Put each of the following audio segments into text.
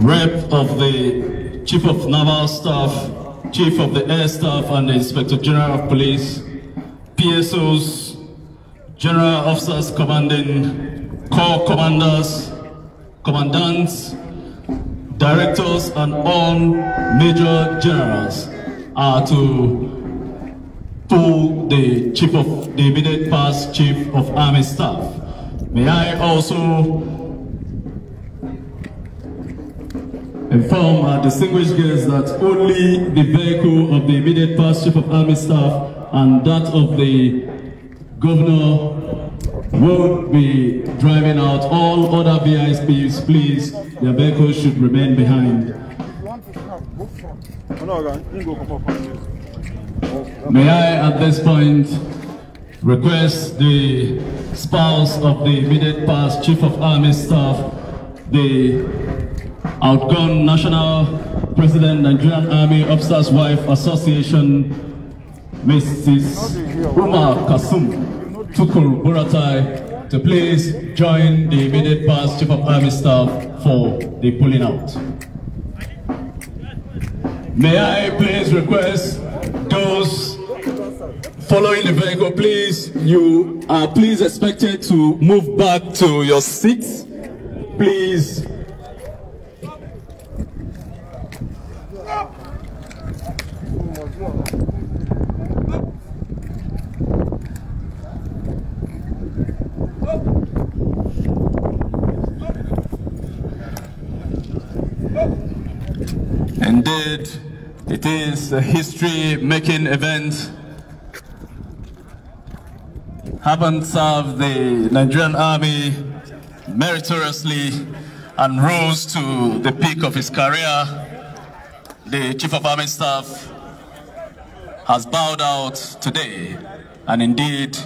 rep of the Chief of Naval Staff, Chief of the Air Staff and the Inspector General of Police, PSOs, General Officers Commanding, Corps Commanders, Commandants, Directors and all Major Generals are to pull the Chief of the immediate past Chief of Army Staff. May I also inform our distinguished guests that only the vehicle of the immediate past chief of army staff and that of the governor will be driving out. All other VIPs, please, their vehicles should remain behind. May I at this point request the spouse of the immediate past chief of army staff, the outgone National President Nigerian Army Officers Wife Association, Mrs. Umar Kasum Tukur Buratai, to please join the immediate past Chief of Army Staff for the pulling out. May I please request those following the vehicle, please, you are please expected to move back to your seats. Please. Indeed, it is a history-making event. Having served the Nigerian Army meritoriously and rose to the peak of his career, the Chief of Army Staff has bowed out today, and indeed,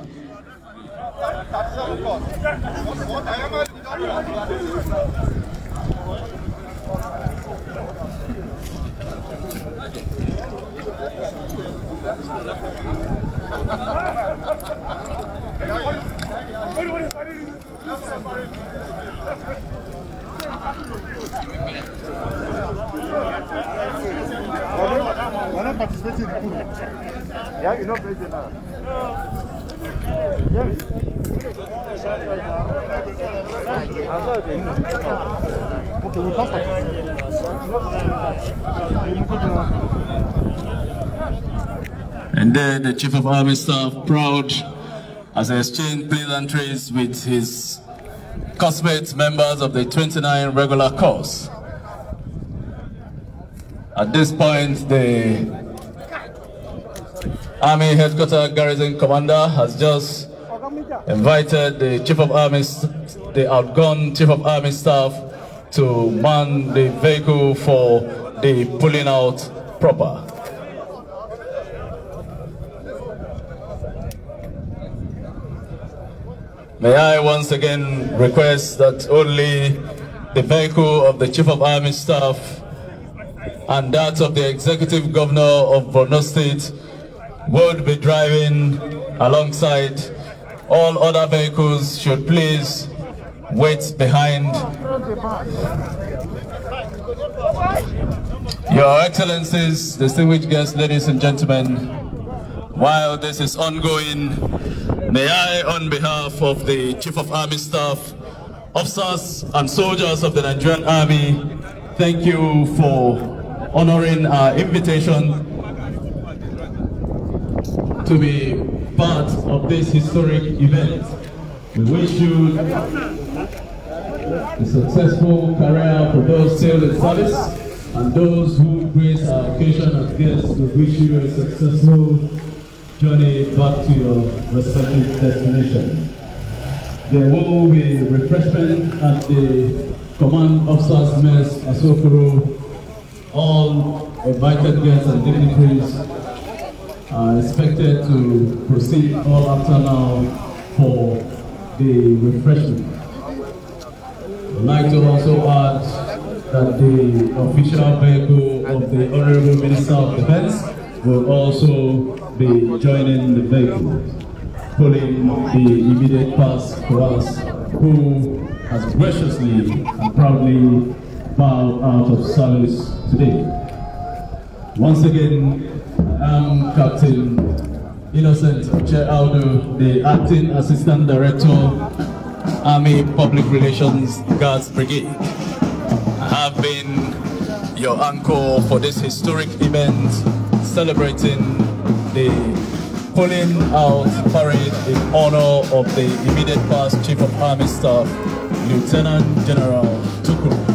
Yeah, you're now. Okay, we'll come And then the Chief of Army Staff, proud as I exchange pleasantries with his classmates, members of the 29 regular course. At this point, the Army Headquarters Garrison Commander has just invited the Chief of Army, the outgone Chief of Army Staff to man the vehicle for the pulling out proper. May I once again request that only the vehicle of the Chief of Army Staff and that of the Executive Governor of Borno State would be driving alongside. All other vehicles should please wait behind. Your Excellencies, distinguished guests, ladies and gentlemen, while this is ongoing, may I, on behalf of the Chief of Army Staff, officers and soldiers of the Nigerian Army, thank you for honoring our invitation to be part of this historic event. We wish you a successful career for those still in service and those who grace our occasion as guests. We wish you a successful journey back to your respective destination. There will be refreshment at the Command Officers Mess Asokoro. All invited guests and dignitaries are expected to proceed all after now for the refreshment. I'd like to also add that the official vehicle of the Honorable Minister of Defense will also be joining the vehicle, pulling the immediate pass for us, who has graciously and proudly bow out of service today. Once again, I'm Captain Innocent Aldo, the Acting Assistant Director, Army Public Relations Guards Brigade. I have been your anchor for this historic event celebrating the pulling out parade in honor of the immediate past Chief of Army Staff, Lieutenant General Tukuru